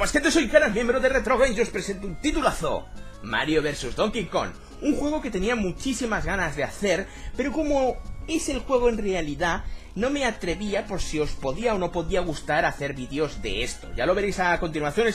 pues soy Caras, miembro de Retro Games y os presento un titulazo. Mario vs Donkey Kong. Un juego que tenía muchísimas ganas de hacer, pero como es el juego en realidad, no me atrevía por si os podía o no podía gustar hacer vídeos de esto. Ya lo veréis a continuación,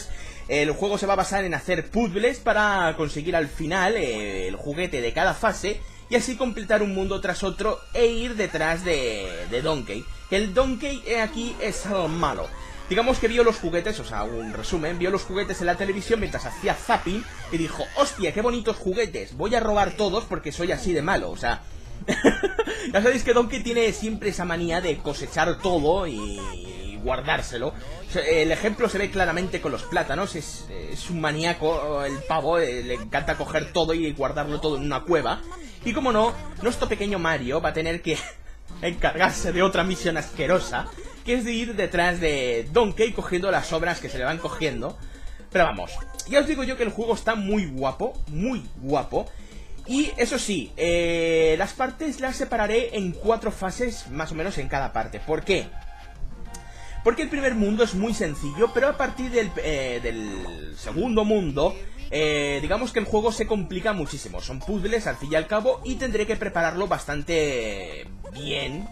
el juego se va a basar en hacer puzzles para conseguir al final eh, el juguete de cada fase y así completar un mundo tras otro e ir detrás de, Donkey. El Donkey aquí es el malo. Digamos que vio los juguetes, o sea, un resumen, vio los juguetes en la televisión mientras hacía zapping y dijo, hostia, qué bonitos juguetes, voy a robar todos porque soy así de malo, o sea... ya sabéis que Donkey tiene siempre esa manía de cosechar todo y guardárselo. El ejemplo se ve claramente con los plátanos, es, es un maníaco, el pavo, eh, le encanta coger todo y guardarlo todo en una cueva. Y como no, nuestro pequeño Mario va a tener que encargarse de otra misión asquerosa, que es de ir detrás de Donkey cogiendo las obras que se le van cogiendo. Pero vamos, ya os digo yo que el juego está muy guapo, muy guapo. Y eso sí, eh, las partes las separaré en cuatro fases más o menos en cada parte. ¿Por qué? Porque el primer mundo es muy sencillo, pero a partir del, eh, segundo mundo, eh, digamos que el juego se complica muchísimo. Son puzzles al fin y al cabo y tendré que prepararlo bastante bien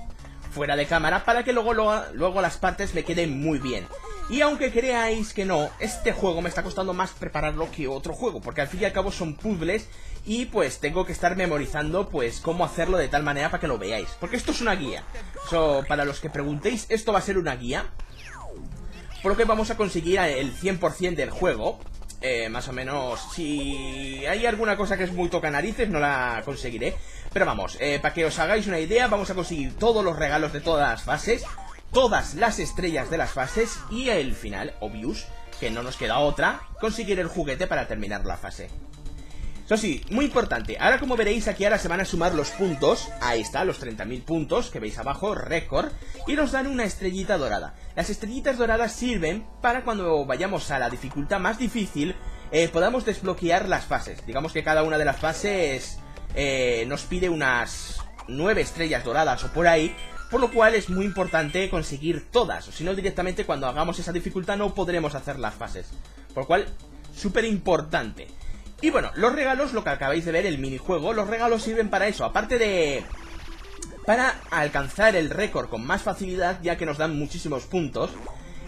fuera de cámara para que luego, luego, las partes me queden muy bien. Y aunque creáis que no, este juego me está costando más prepararlo que otro juego, porque al fin y al cabo son puzzles y pues tengo que estar memorizando pues cómo hacerlo de tal manera para que lo veáis. Porque esto es una guía. So, para los que preguntéis, esto va a ser una guía. Por lo que vamos a conseguir el 100% del juego. Eh, más o menos, si hay alguna cosa que es muy toca narices, no la conseguiré. Pero vamos, eh, para que os hagáis una idea, vamos a conseguir todos los regalos de todas las fases, todas las estrellas de las fases y el final, obvious, que no nos queda otra, conseguir el juguete para terminar la fase. Eso sí, muy importante, ahora como veréis aquí ahora se van a sumar los puntos, ahí está, los 30.000 puntos que veis abajo, récord, y nos dan una estrellita dorada. Las estrellitas doradas sirven para cuando vayamos a la dificultad más difícil, eh, podamos desbloquear las fases. Digamos que cada una de las fases eh, nos pide unas 9 estrellas doradas o por ahí, por lo cual es muy importante conseguir todas, o si no directamente cuando hagamos esa dificultad no podremos hacer las fases. Por lo cual, súper importante. Y bueno, los regalos, lo que acabáis de ver, el minijuego, los regalos sirven para eso, aparte de... Para alcanzar el récord con más facilidad, ya que nos dan muchísimos puntos,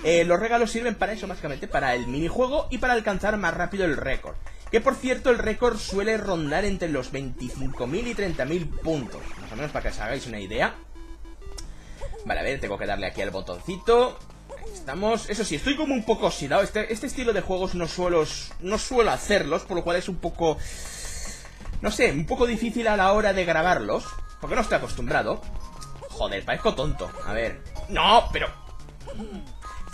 eh, los regalos sirven para eso, básicamente, para el minijuego y para alcanzar más rápido el récord. Que por cierto, el récord suele rondar entre los 25.000 y 30.000 puntos. Más o menos para que os hagáis una idea. Vale, a ver, tengo que darle aquí al botoncito. Estamos. Eso sí, estoy como un poco oxidado. Este, este estilo de juegos no suelo, no suelo hacerlos, por lo cual es un poco... No sé, un poco difícil a la hora de grabarlos. Porque no estoy acostumbrado. Joder, parezco tonto. A ver. No, pero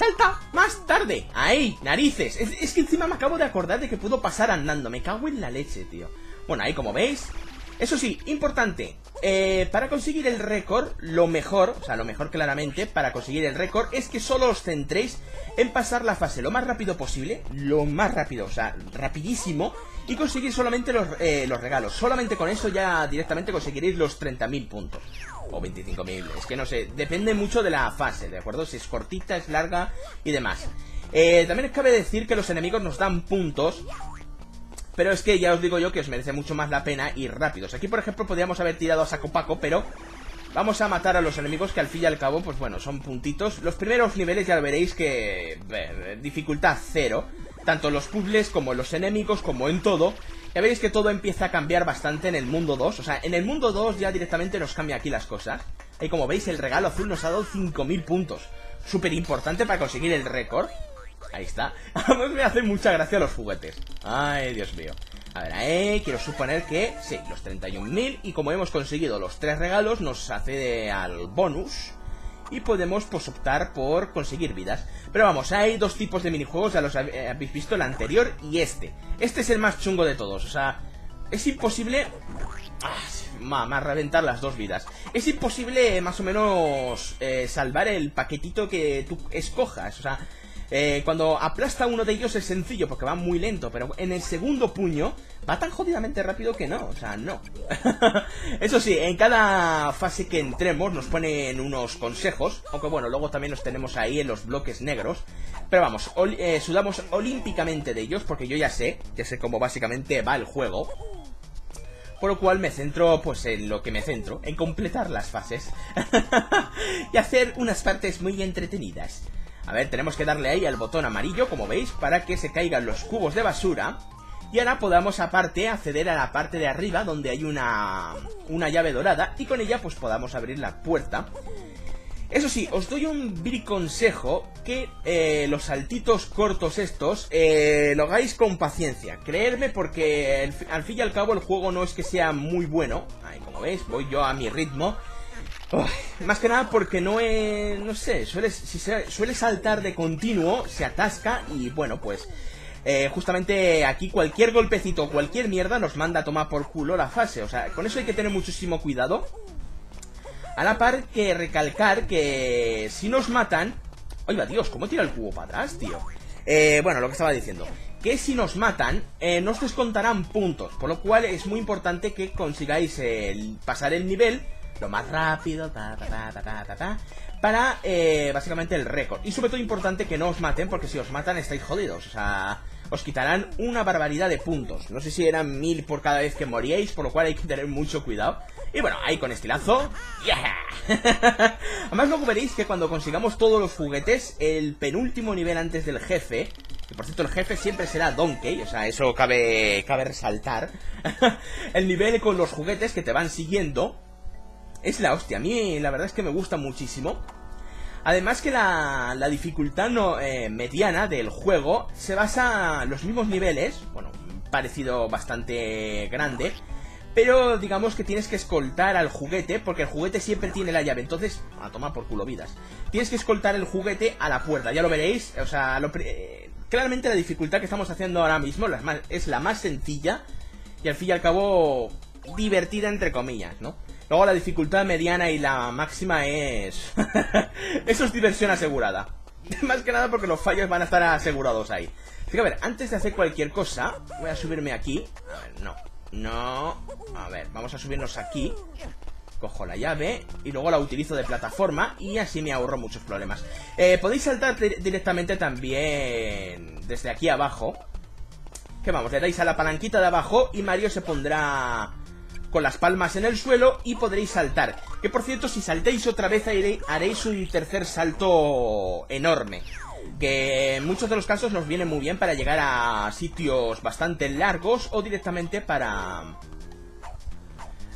salta más tarde. Ahí, narices. Es, que encima me acabo de acordar de que puedo pasar andando. Me cago en la leche, tío. Bueno, ahí como veis. Eso sí, importante. Eh, para conseguir el récord, lo mejor, o sea, lo mejor claramente para conseguir el récord es que solo os centréis en pasar la fase lo más rápido posible, lo más rápido, o sea, rapidísimo, y conseguir solamente los, eh, los regalos. Solamente con eso ya directamente conseguiréis los 30.000 puntos. O 25.000, es que no sé, depende mucho de la fase, ¿de acuerdo? Si es cortita, es larga y demás. Eh, también cabe decir que los enemigos nos dan puntos pero es que ya os digo yo que os merece mucho más la pena ir rápidos. Aquí, por ejemplo, podríamos haber tirado a saco paco, pero vamos a matar a los enemigos que al fin y al cabo, pues bueno, son puntitos. Los primeros niveles ya veréis que... dificultad cero. Tanto los puzzles como los enemigos, como en todo. Ya veréis que todo empieza a cambiar bastante en el mundo 2. O sea, en el mundo 2 ya directamente nos cambia aquí las cosas. Y como veis, el regalo azul nos ha dado 5.000 puntos. Súper importante para conseguir el récord. Ahí está. A mí me hacen mucha gracia los juguetes. Ay, Dios mío. A ver, eh, quiero suponer que sí, los 31.000 y como hemos conseguido los tres regalos nos accede al bonus y podemos pues optar por conseguir vidas. Pero vamos, hay dos tipos de minijuegos, ya los eh, habéis visto, el anterior y este. Este es el más chungo de todos, o sea, es imposible... Ah, más reventar las dos vidas. Es imposible más o menos eh, salvar el paquetito que tú escojas, o sea, Eh, cuando aplasta uno de ellos es sencillo porque va muy lento, pero en el segundo puño va tan jodidamente rápido que no, o sea, no. Eso sí, en cada fase que entremos nos ponen unos consejos, aunque bueno, luego también los tenemos ahí en los bloques negros. Pero vamos, eh, sudamos olímpicamente de ellos porque yo ya sé, ya sé cómo básicamente va el juego. Por lo cual me centro, pues, en lo que me centro, en completar las fases. y hacer unas partes muy entretenidas. A ver, tenemos que darle ahí al botón amarillo, como veis, para que se caigan los cubos de basura. Y ahora podamos aparte acceder a la parte de arriba donde hay una, una llave dorada y con ella pues podamos abrir la puerta. Eso sí, os doy un consejo que eh, los saltitos cortos estos eh, lo hagáis con paciencia. Creedme porque al fin y al cabo el juego no es que sea muy bueno. Ahí como veis, voy yo a mi ritmo más que nada porque no es... no sé, suele, si suele saltar de continuo, se atasca y bueno, pues... Eh, justamente aquí cualquier golpecito, cualquier mierda nos manda a tomar por culo la fase. O sea, con eso hay que tener muchísimo cuidado. A la par que recalcar que si nos matan... Oiga, Dios, ¿cómo tira el cubo para atrás, tío? Eh, bueno, lo que estaba diciendo. Que si nos matan, eh, nos descontarán puntos. Por lo cual es muy importante que consigáis pasar el nivel lo más rápido, para eh, básicamente el récord. Y sobre todo importante que no os maten, porque si os matan estáis jodidos. O sea, os quitarán una barbaridad de puntos. No sé si eran mil por cada vez que moríais, por lo cual hay que tener mucho cuidado. Y bueno, ahí con estilazo. ¡Yeah! Además luego veréis que cuando consigamos todos los juguetes, el penúltimo nivel antes del jefe, que por cierto el jefe siempre será Donkey, o sea, eso cabe, cabe resaltar, el nivel con los juguetes que te van siguiendo, es la hostia. A mí la verdad es que me gusta muchísimo. Además que la, la dificultad no, eh, mediana del juego se basa en los mismos niveles, bueno, parecido bastante grande, pero digamos que tienes que escoltar al juguete, porque el juguete siempre tiene la llave, entonces, a tomar por culo vidas. Tienes que escoltar el juguete a la puerta, ya lo veréis, o sea, eh, claramente la dificultad que estamos haciendo ahora mismo es la más sencilla y al fin y al cabo divertida entre comillas, ¿no? Luego la dificultad mediana y la máxima es... Eso es diversión asegurada. Más que nada porque los fallos van a estar asegurados ahí. Así que a ver, antes de hacer cualquier cosa, voy a subirme aquí. A ver, no. No. A ver, vamos a subirnos aquí. Cojo la llave y luego la utilizo de plataforma y así me ahorro muchos problemas. Eh, podéis saltar directamente también desde aquí abajo. Que vamos, le dais a la palanquita de abajo y Mario se pondrá con las palmas en el suelo y podréis saltar. Que por cierto, si saltéis otra vez haréis un tercer salto enorme. Que en muchos de los casos nos viene muy bien para llegar a sitios bastante largos o directamente para...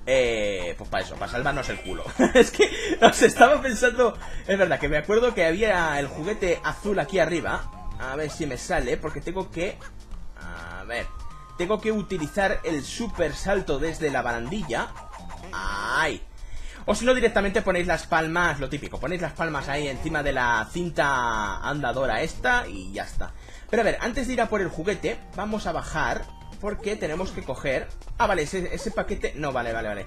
Eh, pues para eso, para salvarnos el culo. es que os estaba pensando... Es verdad que me acuerdo que había el juguete azul aquí arriba. A ver si me sale, porque tengo que... A ver tengo que utilizar el super salto desde la barandilla. ¡Ay! O si no, directamente ponéis las palmas, lo típico, ponéis las palmas ahí encima de la cinta andadora esta y ya está. Pero a ver, antes de ir a por el juguete, vamos a bajar porque tenemos que coger... Ah, vale, ese, ese paquete... No, vale, vale, vale.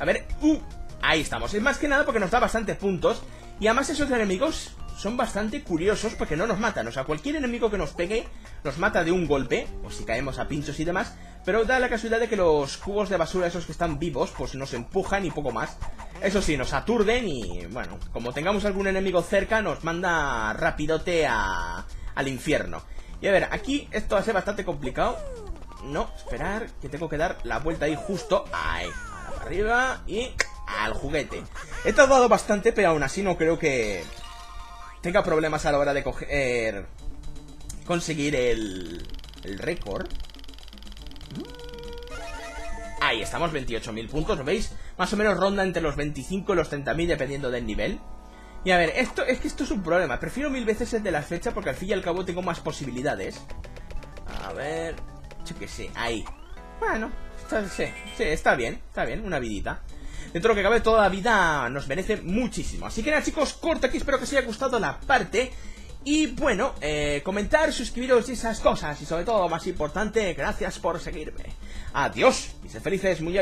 A ver, ¡uh! Ahí estamos. Es más que nada porque nos da bastantes puntos. Y además esos enemigos son bastante curiosos porque no nos matan. O sea, cualquier enemigo que nos pegue nos mata de un golpe, o si caemos a pinchos y demás. Pero da la casualidad de que los cubos de basura, esos que están vivos, pues nos empujan y poco más. Eso sí, nos aturden y, bueno, como tengamos algún enemigo cerca, nos manda rapidote a, al infierno. Y a ver, aquí esto va a ser bastante complicado. No, esperar, que tengo que dar la vuelta ahí justo. Ahí, arriba y al juguete. He tardado bastante, pero aún así no creo que tenga problemas a la hora de coger... Conseguir el... Récord. Ahí estamos, 28.000 puntos, ¿lo veis? Más o menos ronda entre los 25 y los 30.000 dependiendo del nivel. Y a ver, esto es que esto es un problema. Prefiero mil veces el de la fecha porque al fin y al cabo tengo más posibilidades. A ver... Yo qué sé, ahí. Bueno, está, sí, está bien, está bien, una vidita dentro de lo que cabe toda la vida nos merece muchísimo. Así que nada chicos, corto aquí, espero que os haya gustado la parte. Y bueno, eh, comentar, suscribiros y esas cosas. Y sobre todo, más importante, gracias por seguirme. Adiós, y sed felices, muy.